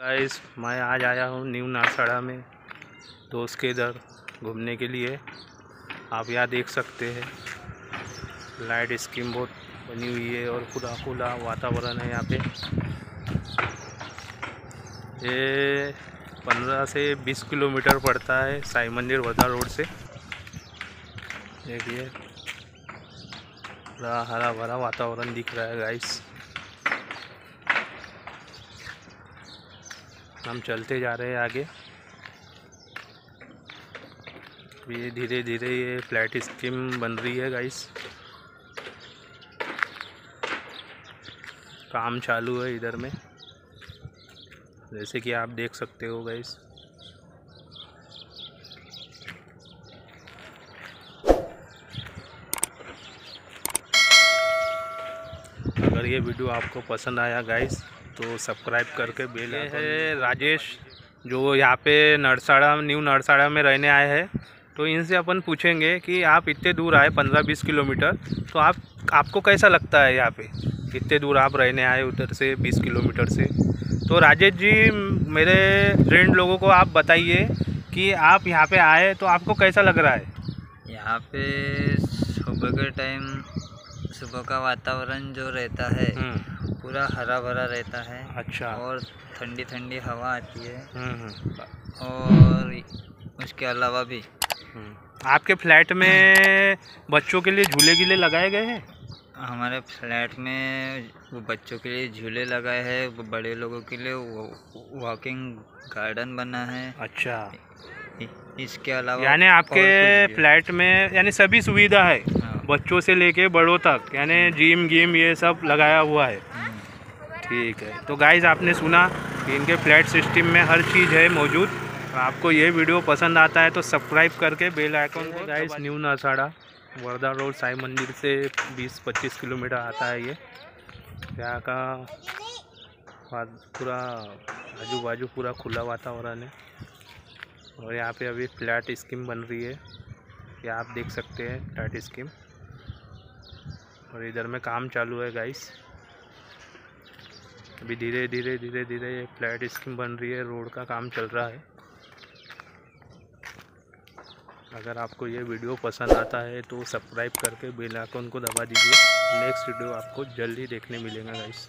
Guys मैं आज आया हूँ न्यू नारसाड़ा में, दोस्त के इधर, घूमने के लिए। आप यहाँ देख सकते हैं, लाइट स्कीम बहुत बनी हुई है और खुला खुला वातावरण है यहाँ पे। ये पंद्रह से बीस किलोमीटर पड़ता है साई मंदिर वर्धा रोड से। देखिए, पूरा हरा भरा वातावरण दिख रहा है गाइस हम चलते जा रहे हैं आगे। ये धीरे धीरे ये फ्लैट स्कीम बन रही है गाइस काम चालू है इधर में। जैसे कि आप देख सकते हो गाइस अगर ये वीडियो आपको पसंद आया गाइस तो सब्सक्राइब करके बेल ये है राजेश जो यहाँ पे नरसाड़ा न्यू नरसाड़ा में रहने आए हैं। तो इनसे अपन पूछेंगे कि आप इतने दूर आए पंद्रह बीस किलोमीटर तो आप आपको कैसा लगता है यहाँ पे? इतने दूर आप रहने आए उधर से बीस किलोमीटर से। तो राजेश जी मेरे फ्रेंड लोगों को आप बताइए कि आप यहाँ पे आए तो आपको कैसा लग रहा है? यहाँ पे सुबह के टाइम सुबह का वातावरण जो रहता है हम्म, पूरा हरा भरा रहता है अच्छा। और ठंडी ठंडी हवा आती है। हम्म, हम्म, और उसके अलावा भी। हम्म। आपके फ्लैट में बच्चों के लिए झूले गीले लगाए गए हैं? हमारे फ्लैट में वो बच्चों के लिए झूले लगाए हैं वो बड़े लोगों के लिए वॉकिंग गार्डन बना है। अच्छा। इसके अलावा यानी आपके। फ्लैट में यानी सभी सुविधा है हाँ, बच्चों से लेके बड़ों तक यानी जिम गिम ये सब लगाया हुआ है। ठीक है। तो गाइज़ आपने सुना कि इनके फ्लैट सिस्टम में हर चीज़ है मौजूद। आपको ये वीडियो पसंद आता है तो सब्सक्राइब करके बेल आइकन को guys new Narsada Wardha road Sai मंदिर से 20-25 किलोमीटर आता है ये। यहाँ का पूरा आजू बाजू पूरा खुला वातावरण है। और यहाँ पे अभी फ्लैट स्कीम बन रही है। ये आप देख सकते हैं फ्लैट स्कीम। और इधर में काम चालू है गाइस अभी धीरे धीरे धीरे धीरे ये फ्लैट स्कीम बन रही है, रोड का काम चल रहा है। अगर आपको ये वीडियो पसंद आता है तो सब्सक्राइब करके बेल आइकन को दबा दीजिए। नेक्स्ट वीडियो आपको जल्दी देखने मिलेगा गाइस